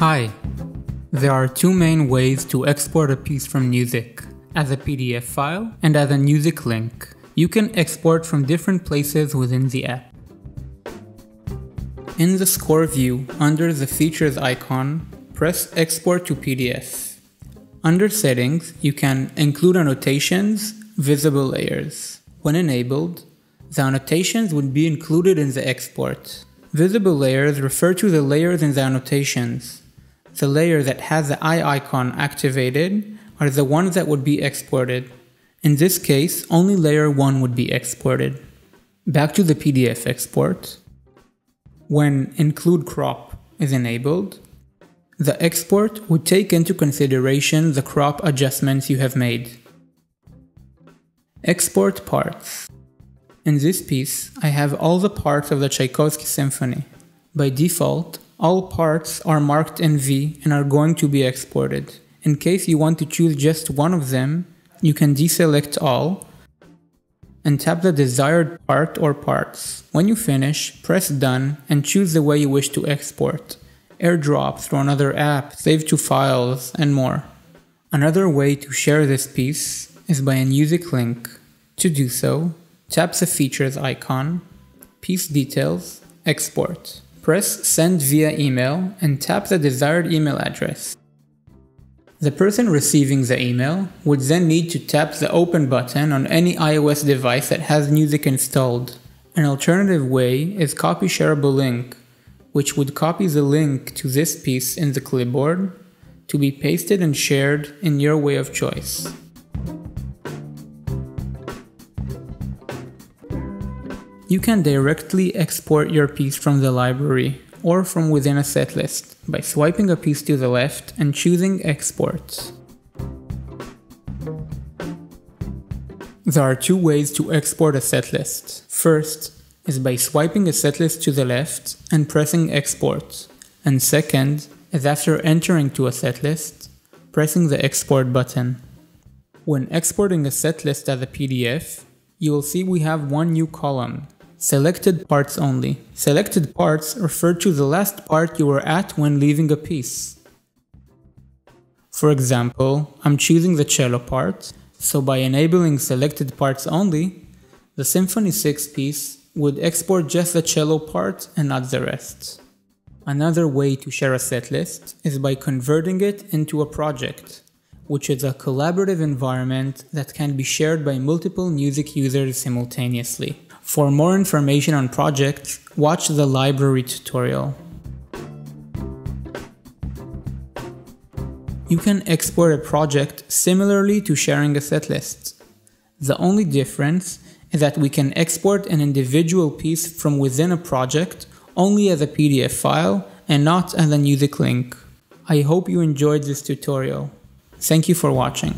Hi. There are two main ways to export a piece from Newzik as a PDF file and as a Newzik link. You can export from different places within the app. In the score view, under the features icon, press export to PDF. Under settings, you can include annotations, visible layers. When enabled, the annotations would be included in the export. Visible layers refer to the layers in the annotations. The layer that has the eye icon activated are the ones that would be exported. In this case, only layer 1 would be exported. Back to the PDF export. When include crop is enabled, the export would take into consideration the crop adjustments you have made. Export parts. In this piece, I have all the parts of the Tchaikovsky Symphony. By default, all parts are marked in V and are going to be exported. In case you want to choose just one of them, you can deselect all and tap the desired part or parts. When you finish, press done and choose the way you wish to export. AirDrop through another app, save to files, and more. Another way to share this piece is by a Newzik link. To do so, Tap the features icon, piece details, export. Press send via email and tap the desired email address. The person receiving the email would then need to tap the open button on any iOS device that has Newzik installed. An alternative way is copy shareable link, which would copy the link to this piece in the clipboard to be pasted and shared in your way of choice. You can directly export your piece from the library or from within a setlist by swiping a piece to the left and choosing Export. There are two ways to export a setlist. First is by swiping a setlist to the left and pressing Export, and second is after entering to a setlist, pressing the Export button. When exporting a setlist as a PDF, you will see we have one new column Selected parts only. Selected parts refer to the last part you were at when leaving a piece. For example, I'm choosing the cello part, so by enabling selected parts only, the Symphony 6 piece would export just the cello part and not the rest. Another way to share a setlist is by converting it into a project, which is a collaborative environment that can be shared by multiple Newzik users simultaneously. For more information on projects, watch the library tutorial. You can export a project similarly to sharing a setlist. The only difference is that we can export an individual piece from within a project only as a PDF file and not as a Newzik link. I hope you enjoyed this tutorial. Thank you for watching.